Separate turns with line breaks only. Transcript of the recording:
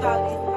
about it.